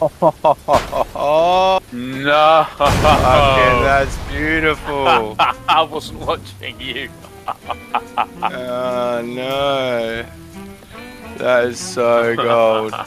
Oh no. Okay, that's beautiful. I wasn't watching you. oh no. That is so gold.